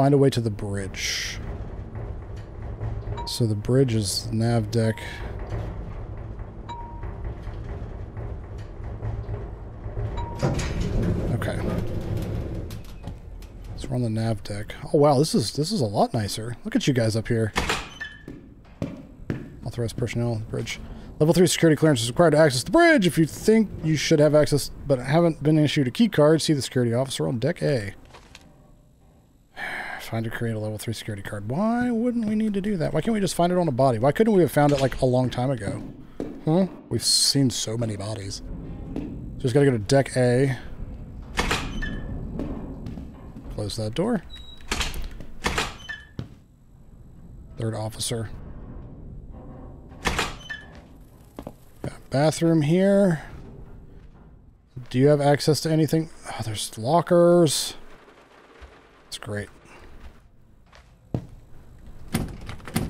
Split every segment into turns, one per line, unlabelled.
Find a way to the bridge. So the bridge is nav deck. Okay. So we're on the nav deck. Oh wow, this is this is a lot nicer. Look at you guys up here. Authorized personnel, bridge. Level 3 security clearance is required to access the bridge. If you think you should have access but haven't been issued a key card, see the security officer on deck A. Find or create a level 3 security card. Why wouldn't we need to do that? Why can't we just find it on a body? Why couldn't we have found it like a long time ago? Huh? We've seen so many bodies. Just gotta go to deck A. Close that door. Third officer. Got bathroom here. Do you have access to anything? Oh, there's lockers. It's great.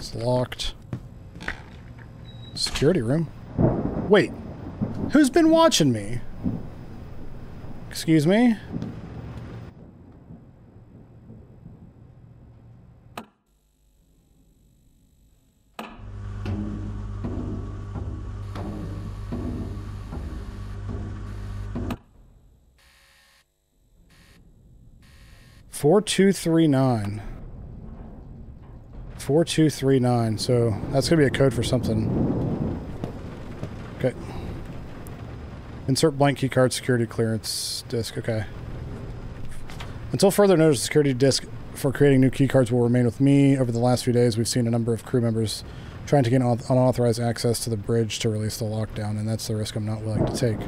It's locked. Security room. Wait. Who's been watching me? Excuse me? Four two three nine. Four two three nine. So that's gonna be a code for something. Okay. Insert blank keycard security clearance disk. Okay. Until further notice, the security disk for creating new keycards will remain with me. Over the last few days, we've seen a number of crew members trying to get unauthorized access to the bridge to release the lockdown, and that's the risk I'm not willing to take.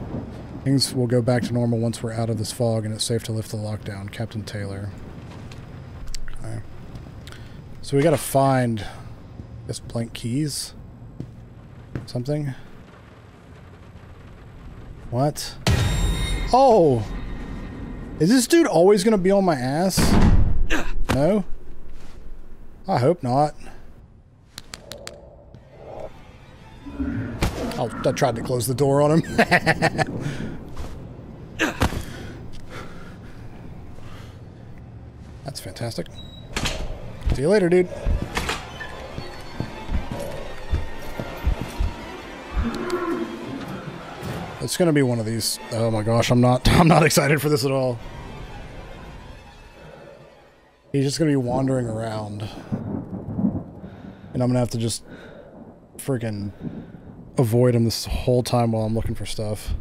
Things will go back to normal once we're out of this fog and it's safe to lift the lockdown. Captain Taylor. So we gotta find, I guess, blank keys? Something? What? Oh! Is this dude always gonna be on my ass? No? I hope not. Oh, I tried to close the door on him. That's fantastic. See you later, dude. It's gonna be one of these. Oh my gosh, I'm not I'm not excited for this at all. He's just gonna be wandering around. And I'm gonna have to just freaking avoid him this whole time while I'm looking for stuff.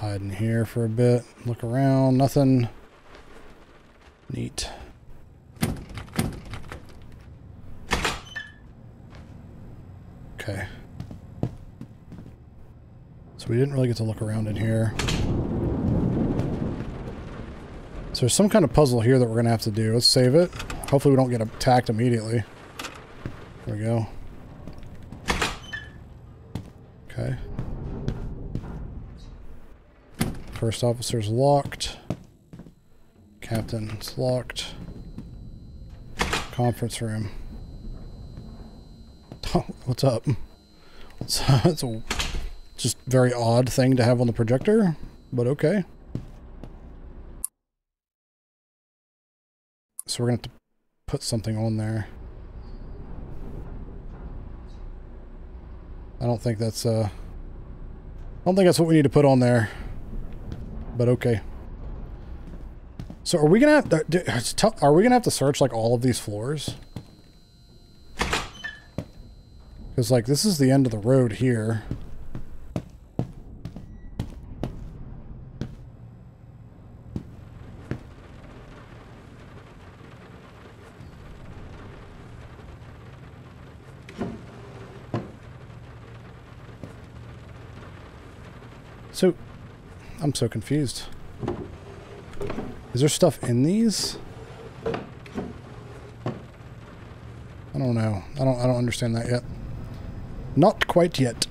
Hide in here for a bit. Look around. Nothing. Neat. Okay. So we didn't really get to look around in here. So there's some kind of puzzle here that we're going to have to do. Let's save it. Hopefully we don't get attacked immediately. There we go. Okay. First officer's locked. Captain's locked. Conference room. What's up? It's, it's a just very odd thing to have on the projector, but okay. So we're going to have to put something on there. I don't think that's, uh... I don't think that's what we need to put on there. But okay. So are we to have to... Are we to have to search, like, all of these floors? Because, like, this is the end of the road here. So, I'm so confused. Is there stuff in these? I don't know. I don't I don't understand that yet. Not quite yet.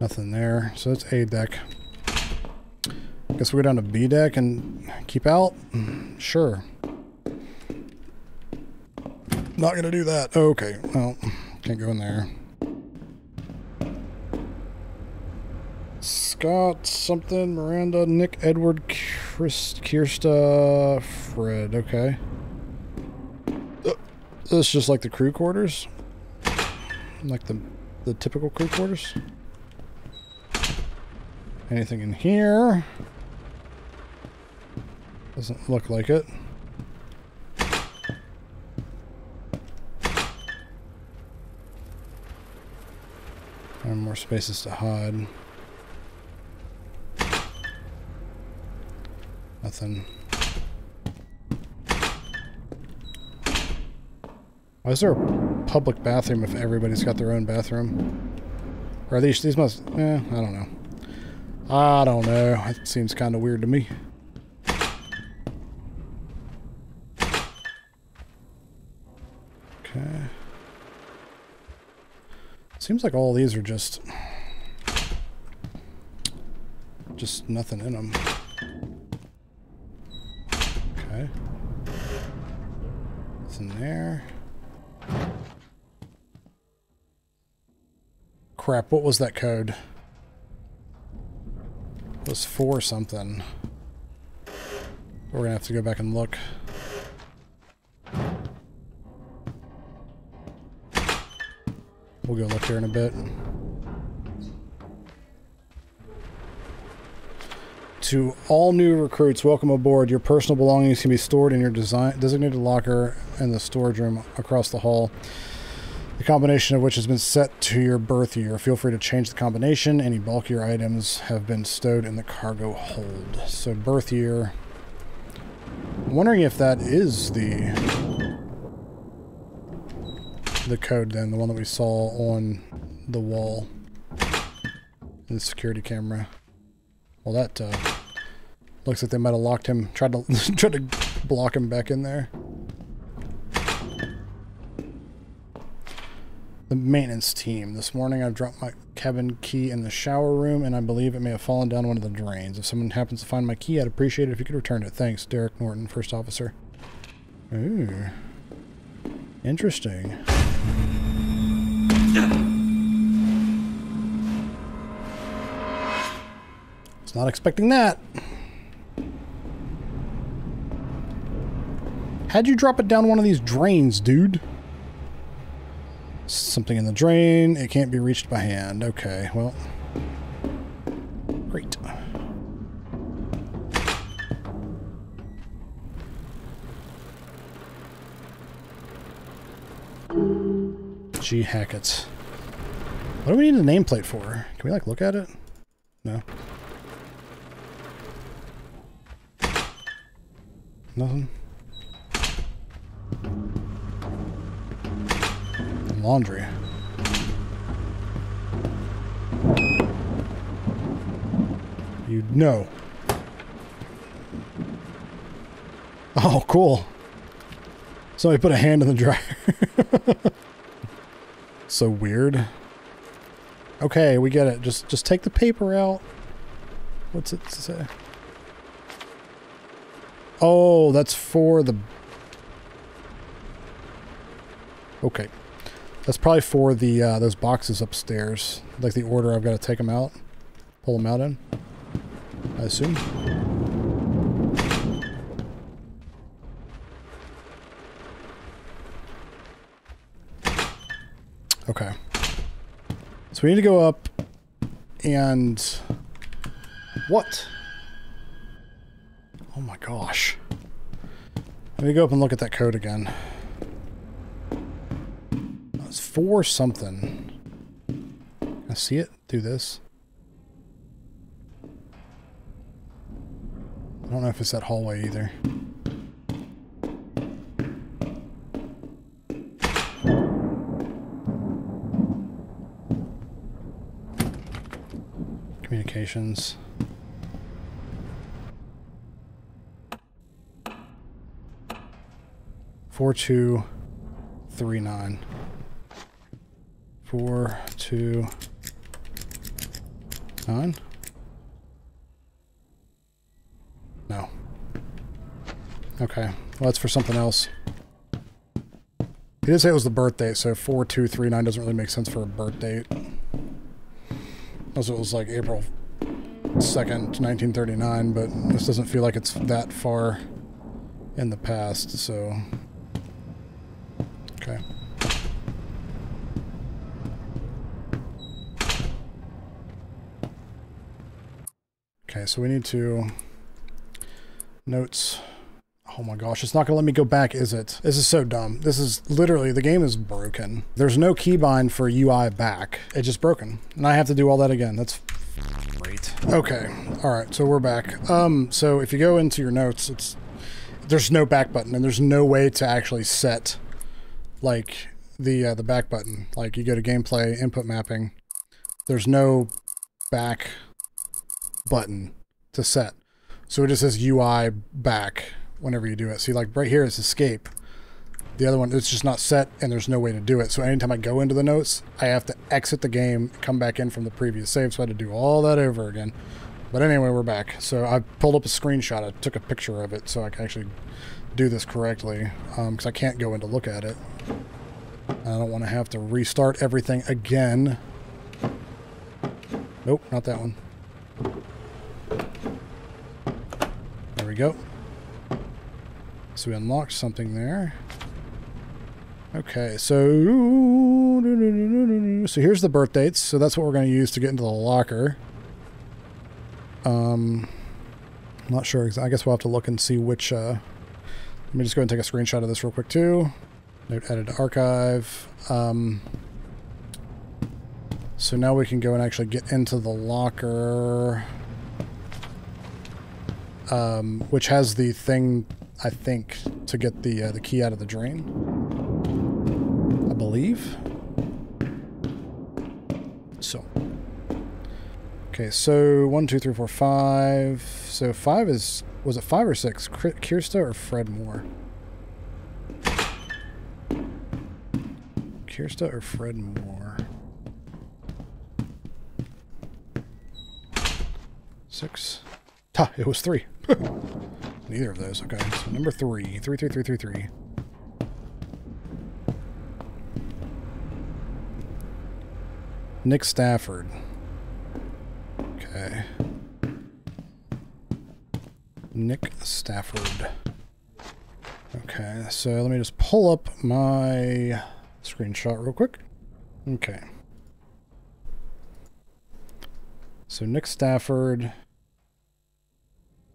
Nothing there. So it's A deck. Guess we go down to B deck and keep out? Hmm, sure. Not gonna do that. Okay, well, can't go in there. Scott, something, Miranda, Nick, Edward, Chris, Kirsta, Fred. Okay. Uh, this is just like the crew quarters? Like the, the typical crew quarters? Anything in here? Doesn't look like it. And more spaces to hide. Nothing. Why is there a public bathroom if everybody's got their own bathroom? Or these, these must, eh, I don't know. I don't know. It seems kind of weird to me. Okay. Seems like all these are just... Just nothing in them. Okay. What's in there? Crap, what was that code? It was for something. We're gonna have to go back and look. We'll go look here in a bit. To all new recruits, welcome aboard. Your personal belongings can be stored in your design, designated locker in the storage room across the hall. The combination of which has been set to your birth year. Feel free to change the combination. Any bulkier items have been stowed in the cargo hold. So birth year. I'm wondering if that is the the code then, the one that we saw on the wall the security camera. Well, that uh, looks like they might have locked him, tried to tried to block him back in there. The maintenance team. This morning I dropped my cabin key in the shower room, and I believe it may have fallen down one of the drains. If someone happens to find my key, I'd appreciate it if you could return it. Thanks, Derek Norton, first officer. Ooh. Interesting. Was not expecting that. How'd you drop it down one of these drains, dude? Something in the drain. It can't be reached by hand. Okay, well. G. Hackett's. What do we need a nameplate for? Can we, like, look at it? No. Nothing. Laundry. You know. Oh, cool. Somebody put a hand in the dryer. so weird. Okay, we get it. Just just take the paper out. What's it say? Oh, that's for the... Okay. That's probably for the uh, those boxes upstairs. Like the order I've got to take them out. Pull them out in. I assume. Okay. So we need to go up and... What? Oh my gosh. Let me go up and look at that code again. It's for something. I see it through this? I don't know if it's that hallway either. Communications. Four two three nine. Four two On. No. Okay. Well, that's for something else. He did say it was the birth date, so 4239 doesn't really make sense for a birth date. Unless it was like April 2nd, 1939, but this doesn't feel like it's that far in the past, so... Okay. Okay, so we need to... Notes... Oh my gosh, it's not going to let me go back, is it? This is so dumb. This is literally, the game is broken. There's no keybind for UI back. It's just broken. And I have to do all that again. That's great. Okay, all right, so we're back. Um, so if you go into your notes, it's there's no back button, and there's no way to actually set, like, the, uh, the back button. Like, you go to gameplay, input mapping, there's no back button to set. So it just says UI back whenever you do it. See, like right here is escape. The other one, it's just not set and there's no way to do it. So anytime I go into the notes, I have to exit the game, come back in from the previous save. So I had to do all that over again. But anyway, we're back. So I pulled up a screenshot. I took a picture of it so I can actually do this correctly because um, I can't go in to look at it. I don't want to have to restart everything again. Nope, not that one. There we go. So we unlocked something there. Okay, so so here's the birth dates. So that's what we're going to use to get into the locker. Um, I'm not sure. I guess we'll have to look and see which. Uh, let me just go and take a screenshot of this real quick too. Note added to archive. Um, so now we can go and actually get into the locker, um, which has the thing I think, to get the uh, the key out of the drain. I believe. So. Okay, so one, two, three, four, five. So five is was it five or six? Kirsta or Fred Moore? Kirsta or Fred Moore? Six. Ha! It was three. Neither of those. Okay, so number three. Three, three, three, three, three. Nick Stafford. Okay. Nick Stafford. Okay, so let me just pull up my screenshot real quick. Okay. So Nick Stafford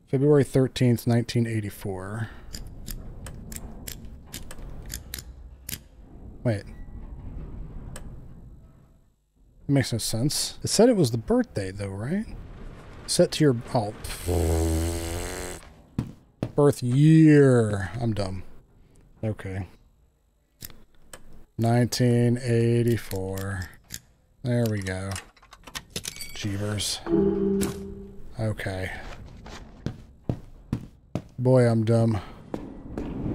February 13th, 1984. Wait. It makes no sense. It said it was the birthday, though, right? Set to your... Oh. Birth year. I'm dumb. Okay. 1984. There we go. Jeevers. Okay. Boy, I'm dumb.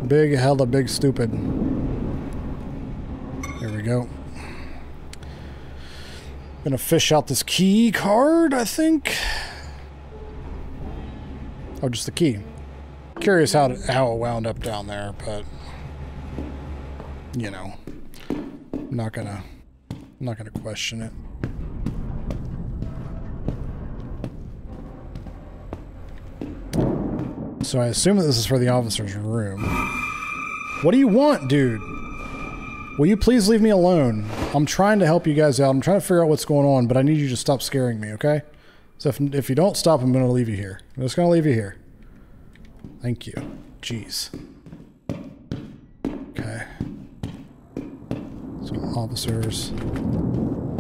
Big hella big stupid. There we go. Gonna fish out this key card, I think. Oh, just the key. Curious how how it wound up down there, but you know, I'm not gonna I'm not gonna question it. So I assume that this is for the officer's room. What do you want, dude? Will you please leave me alone? I'm trying to help you guys out. I'm trying to figure out what's going on, but I need you to stop scaring me, okay? So if, if you don't stop, I'm going to leave you here. I'm just going to leave you here. Thank you. Jeez. Okay. So officers.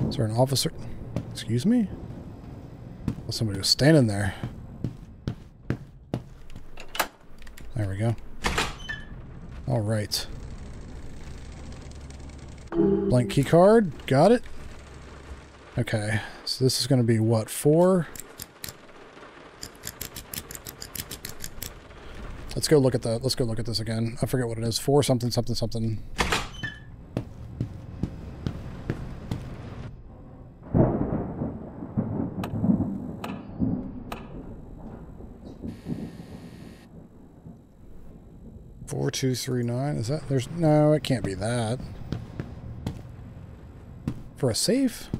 Is there an officer? Excuse me? Well, somebody was standing there. There we go. All right. Blank key card. Got it. Okay. So this is going to be what? Four? Let's go look at that. Let's go look at this again. I forget what it is. Four something something something. 4239. Is that there's no, it can't be that. For a safe?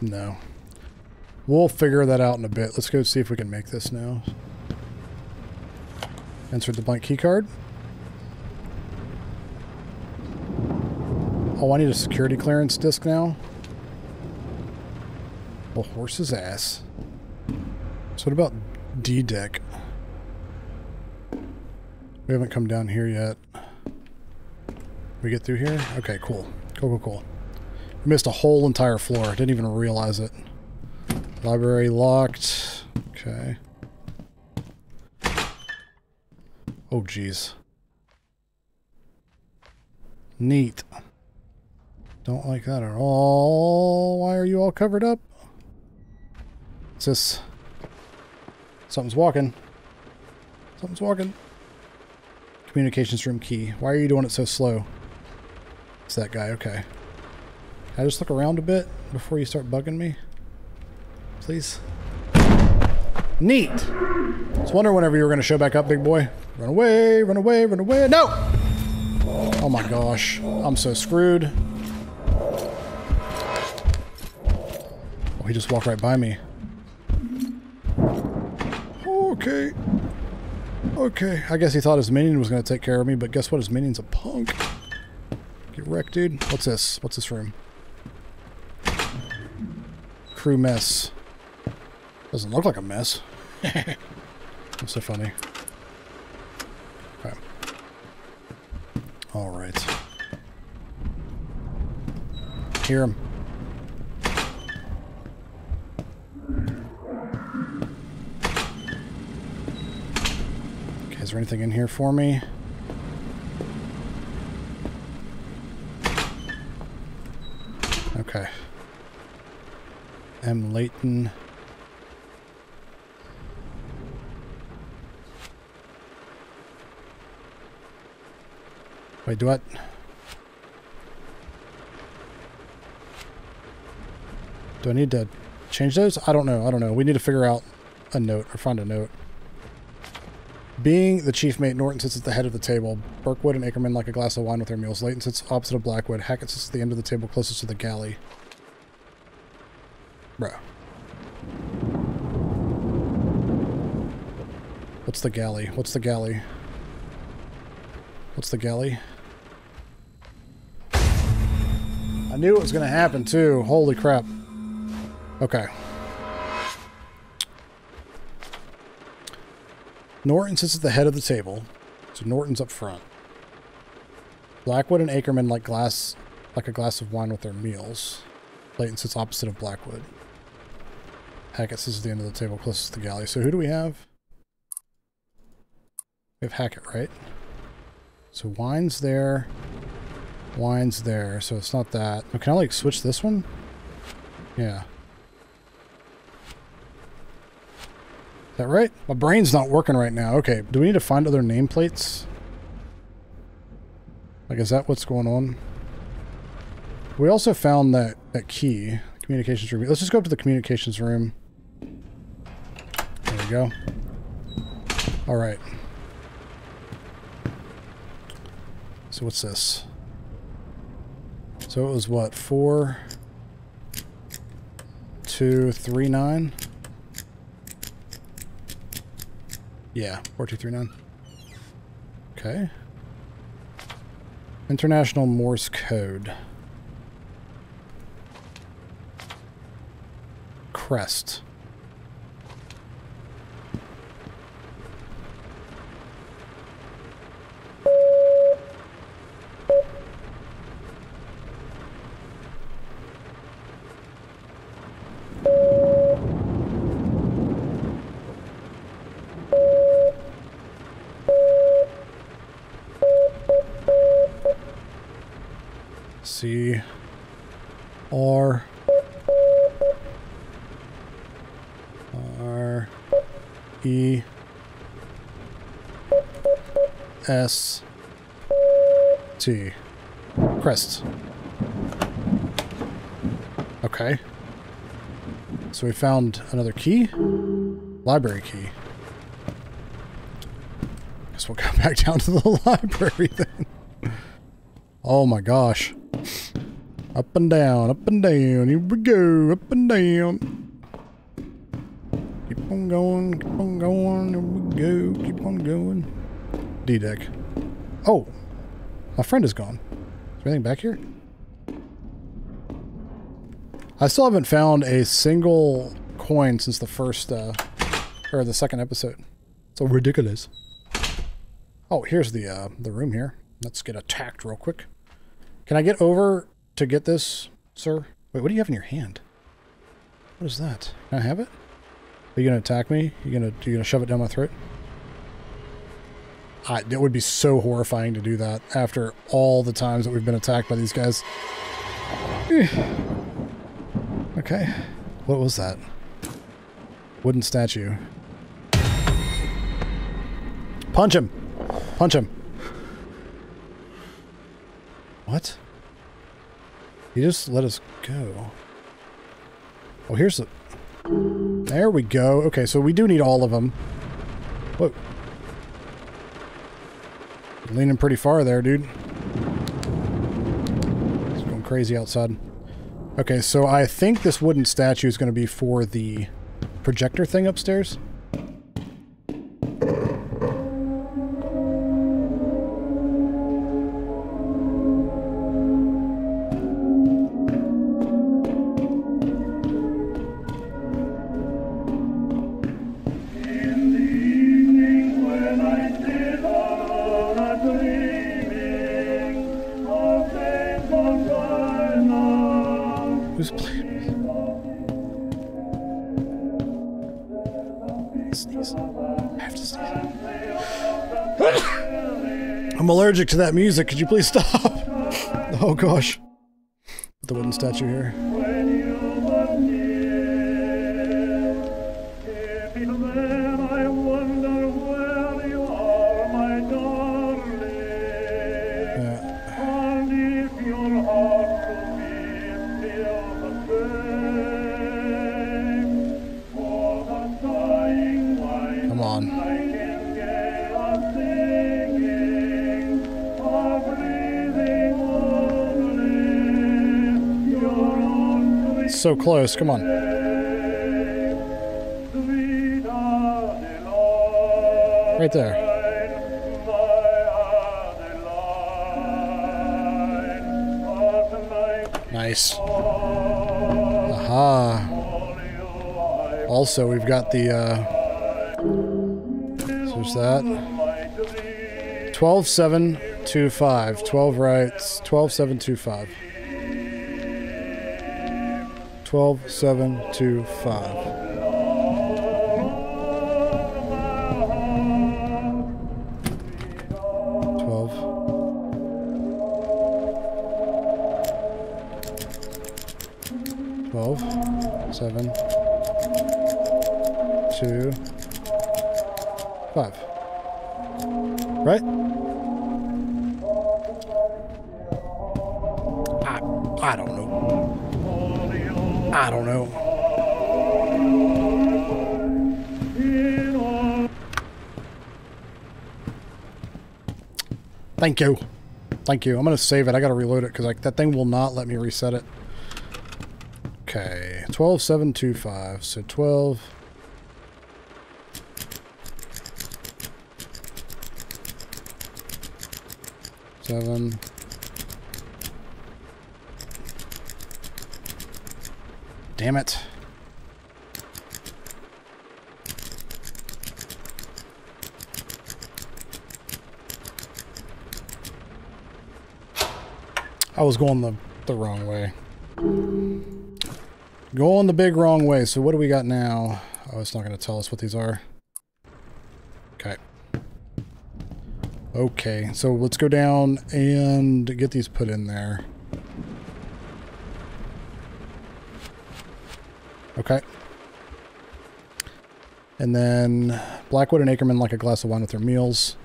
No. We'll figure that out in a bit. Let's go see if we can make this now. Insert the blank key card. Oh, I need a security clearance disc now. Horse's ass. So what about D-deck? We haven't come down here yet. We get through here? Okay, cool. Cool, cool, cool. We missed a whole entire floor. Didn't even realize it. Library locked. Okay. Oh, jeez. Neat. Don't like that at all. Why are you all covered up? Is this... Something's walking. Something's walking. Communications room key. Why are you doing it so slow? It's that guy. Okay. Can I just look around a bit before you start bugging me? Please. Neat. Just wonder whenever you were going to show back up, big boy. Run away, run away, run away. No! Oh my gosh. I'm so screwed. Oh, he just walked right by me. Okay. Okay. I guess he thought his minion was going to take care of me, but guess what? His minion's a punk. Get wrecked, dude. What's this? What's this room? Crew mess. Doesn't look like a mess. That's so funny. Okay. All right. Hear him. There anything in here for me? Okay. M. Layton. Wait, do what? Do I need to change those? I don't know. I don't know. We need to figure out a note or find a note. Being the chief mate, Norton sits at the head of the table. Blackwood and Ackerman like a glass of wine with their meals. Layton sits opposite of Blackwood. Hackett sits at the end of the table closest to the galley. Bro. What's the galley? What's the galley? What's the galley? I knew it was going to happen too. Holy crap. Okay. Norton sits at the head of the table, so Norton's up front. Blackwood and Ackerman like glass, like a glass of wine with their meals. Layton sits opposite of Blackwood. Hackett sits at the end of the table closest to the galley. So who do we have? We have Hackett, right? So wine's there. Wine's there, so it's not that. Oh, can I like switch this one? Yeah. Is that right? My brain's not working right now. Okay, do we need to find other nameplates? Like, is that what's going on? We also found that, that key. Communications room. Let's just go up to the communications room. There we go. Alright. So what's this? So it was what? Four, two, three, nine? Yeah, 4239. Okay. International Morse Code. Crest. S T Crest. Okay. So we found another key. Library key. Guess we'll go back down to the library then. Oh my gosh. Up and down, up and down. Here we go, up and down. Keep on going, keep on going. Here we go, keep on going. D deck. Oh, my friend is gone. Is there anything back here? I still haven't found a single coin since the first, uh, or the second episode. So ridiculous. Oh, here's the, uh, the room here. Let's get attacked real quick. Can I get over to get this, sir? Wait, what do you have in your hand? What is that? Can I have it? Are you gonna attack me? You gonna you gonna shove it down my throat? I, it would be so horrifying to do that after all the times that we've been attacked by these guys. okay. What was that? Wooden statue. Punch him! Punch him! What? He just let us go. Oh, here's the... There we go. Okay, so we do need all of them. Whoa. Leaning pretty far there, dude. It's going crazy outside. Okay, so I think this wooden statue is going to be for the projector thing upstairs. Allergic to that music. Could you please stop? Oh gosh. The wooden statue here. So close. Come on. Right there. Nice. Aha. Also, we've got the, uh... So there's that. 12 7 2 5. 12 rights. 12 7 Thank you. Thank you. I'm going to save it. I got to reload it because like, that thing will not let me reset it. Okay. 12725. So 12. Seven. Damn it. I was going the, the wrong way. Going the big wrong way. So what do we got now? Oh, it's not going to tell us what these are. Okay. Okay, so let's go down and get these put in there. Okay. And then Blackwood and Ackerman like a glass of wine with their meals.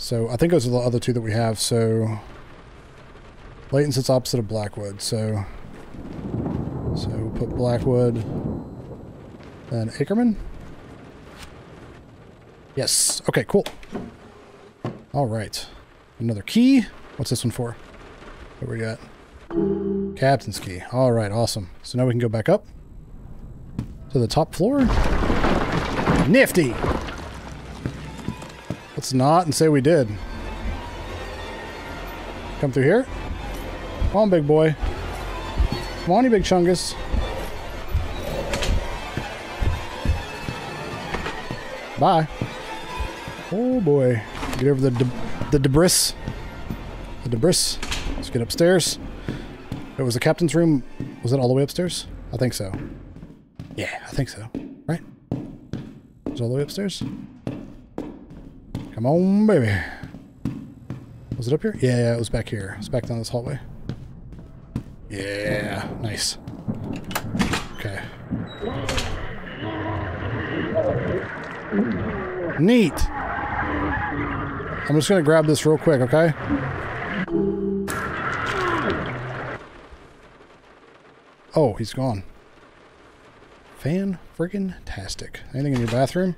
So I think those are the other two that we have. So Layton sits opposite of Blackwood, so so we'll put Blackwood. Then Ackerman. Yes. Okay. Cool. All right. Another key. What's this one for? What we got? Captain's key. All right. Awesome. So now we can go back up to the top floor. Nifty. Let's not and say we did. Come through here. Come on, big boy. Come on, you big chungus. Bye. Oh boy. Get over the de the debris. The debris. Let's get upstairs. It was the captain's room. Was it all the way upstairs? I think so. Yeah, I think so. Right? Was all the way upstairs? Come on, baby. Was it up here? Yeah, yeah, it was back here. It's back down this hallway. Yeah, nice. Okay. Neat. I'm just going to grab this real quick, okay? Oh, he's gone. Fan friggin' tastic. Anything in your bathroom?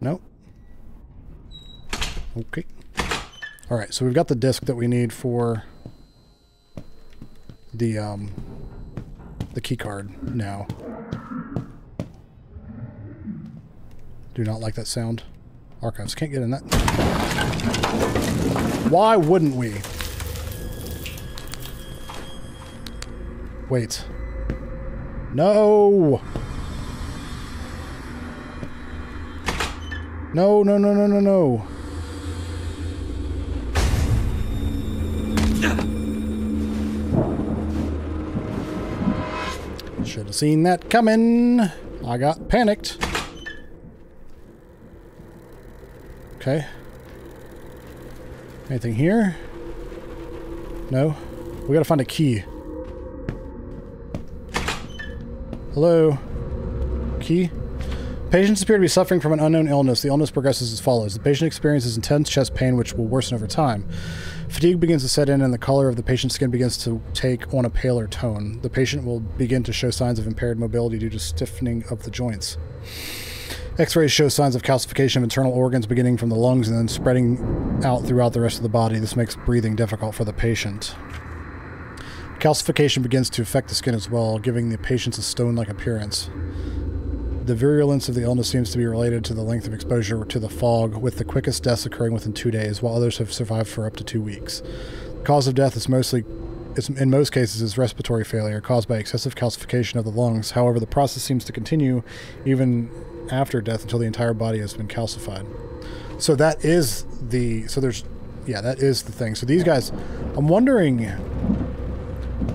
Nope. Okay. All right, so we've got the disc that we need for the um the key card now. Do not like that sound. Archives can't get in that. Why wouldn't we? Wait. No. No, no, no, no, no, no. Seen that coming. I got panicked. Okay. Anything here? No? We gotta find a key. Hello? Key? Patients appear to be suffering from an unknown illness. The illness progresses as follows. The patient experiences intense chest pain, which will worsen over time. Fatigue begins to set in, and the color of the patient's skin begins to take on a paler tone. The patient will begin to show signs of impaired mobility due to stiffening of the joints. X rays show signs of calcification of internal organs beginning from the lungs and then spreading out throughout the rest of the body. This makes breathing difficult for the patient. Calcification begins to affect the skin as well, giving the patients a stone like appearance. The virulence of the illness seems to be related to the length of exposure to the fog, with the quickest deaths occurring within two days, while others have survived for up to two weeks. The cause of death is mostly, is, in most cases, is respiratory failure caused by excessive calcification of the lungs. However, the process seems to continue even after death until the entire body has been calcified. So that is the so there's yeah that is the thing. So these guys, I'm wondering,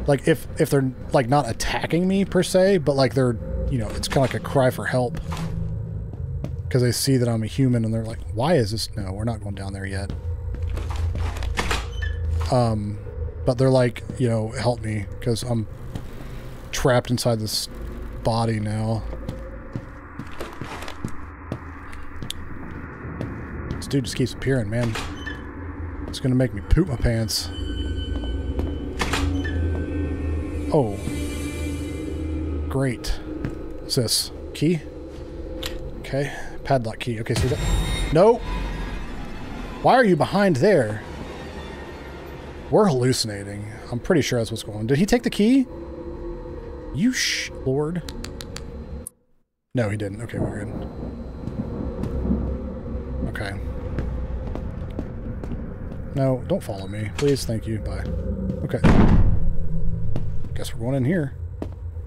like if if they're like not attacking me per se, but like they're you know, it's kind of like a cry for help. Because they see that I'm a human and they're like, why is this? No, we're not going down there yet. Um, but they're like, you know, help me because I'm trapped inside this body now. This dude just keeps appearing, man. It's gonna make me poop my pants. Oh. Great. What's this? Key? Okay. Padlock key. Okay, so that... No! Why are you behind there? We're hallucinating. I'm pretty sure that's what's going on. Did he take the key? You sh... Lord. No, he didn't. Okay, we're good. Okay. No, don't follow me. Please, thank you. Bye. Okay. Guess we're going in here.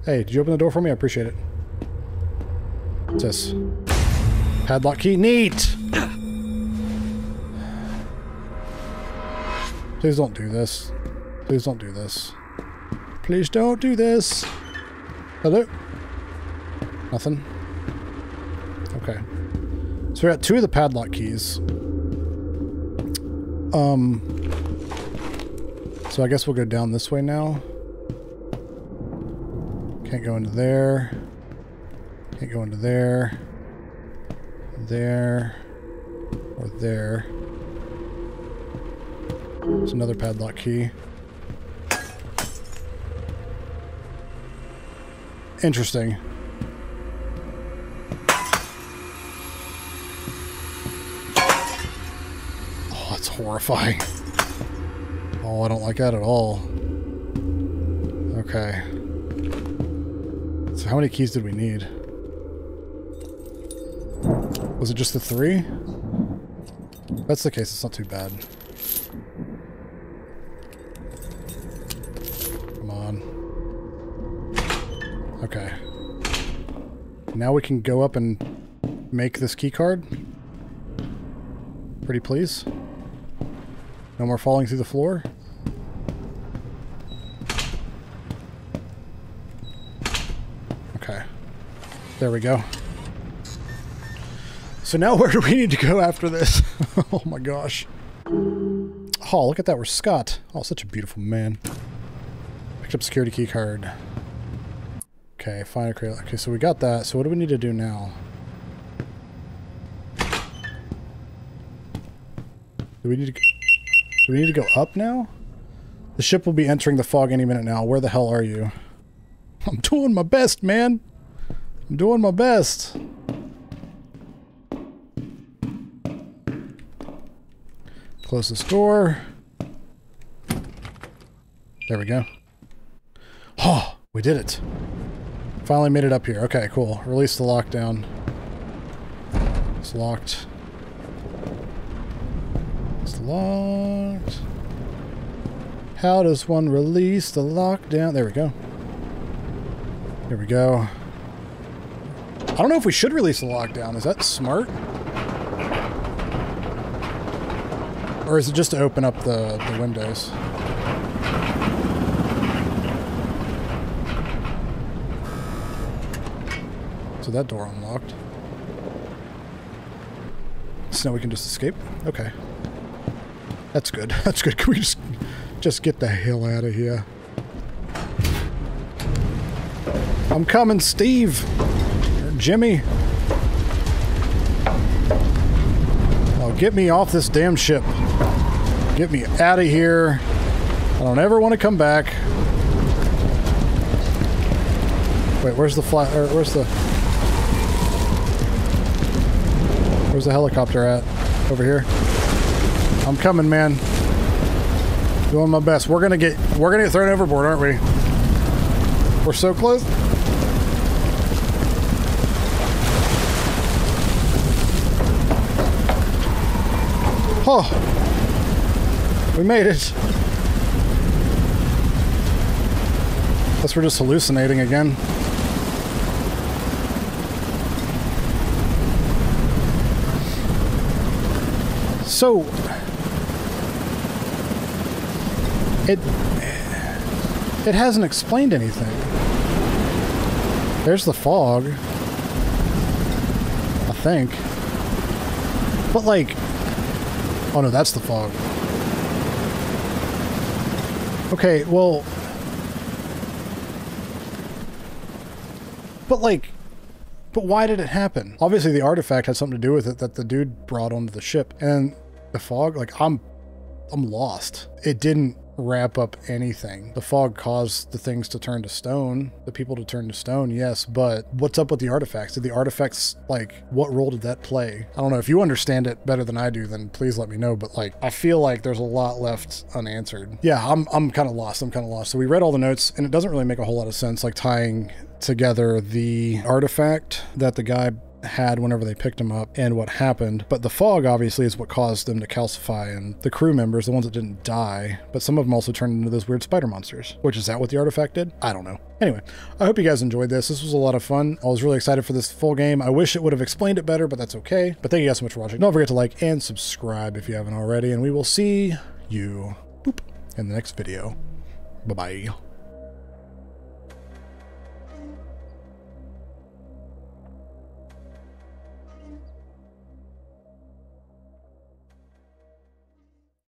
Hey, did you open the door for me? I appreciate it. What's this? Padlock key. Neat! Please don't do this. Please don't do this. Please don't do this. Hello? Nothing? Okay. So we got two of the padlock keys. Um... So I guess we'll go down this way now. Can't go into there. Can't go into there. There. Or there. It's another padlock key. Interesting. Oh, that's horrifying. Oh, I don't like that at all. Okay. So how many keys did we need? Was it just the three? That's the case, it's not too bad. Come on. Okay. Now we can go up and make this key card. Pretty please. No more falling through the floor. Okay. There we go. So now where do we need to go after this? oh my gosh. Oh, look at that. We're Scott. Oh, such a beautiful man. Picked up security key card. Okay, find a crate. Okay, so we got that. So what do we need to do now? Do we need to... Do we need to go up now? The ship will be entering the fog any minute now. Where the hell are you? I'm doing my best, man. I'm doing my best. Close this door. There we go. Oh, we did it. Finally made it up here. Okay, cool. Release the lockdown. It's locked. It's locked. How does one release the lockdown? There we go. There we go. I don't know if we should release the lockdown. Is that smart? Or is it just to open up the, the windows? So that door unlocked. So now we can just escape? Okay. That's good. That's good. Can we just just get the hell out of here? I'm coming, Steve. Or Jimmy. Oh, get me off this damn ship. Get me out of here. I don't ever want to come back. Wait, where's the fly? Or where's the? Where's the helicopter at? Over here. I'm coming, man. Doing my best. We're gonna get we're gonna get thrown overboard, aren't we? We're so close. Oh, we made it. Guess we're just hallucinating again. So, it it hasn't explained anything. There's the fog. I think. But like Oh no, that's the fog. Okay, well But like but why did it happen? Obviously the artifact had something to do with it that the dude brought onto the ship. And the fog, like I'm I'm lost. It didn't wrap up anything. The fog caused the things to turn to stone, the people to turn to stone, yes, but what's up with the artifacts? Did the artifacts, like, what role did that play? I don't know. If you understand it better than I do, then please let me know, but like, I feel like there's a lot left unanswered. Yeah, I'm, I'm kind of lost. I'm kind of lost. So we read all the notes, and it doesn't really make a whole lot of sense, like tying together the artifact that the guy had whenever they picked him up and what happened. But the fog obviously is what caused them to calcify and the crew members, the ones that didn't die, but some of them also turned into those weird spider monsters. Which is that what the artifact did? I don't know. Anyway, I hope you guys enjoyed this. This was a lot of fun. I was really excited for this full game. I wish it would have explained it better, but that's okay. But thank you guys so much for watching. Don't forget to like and subscribe if you haven't already, and we will see you boop, in the next video. Bye-bye.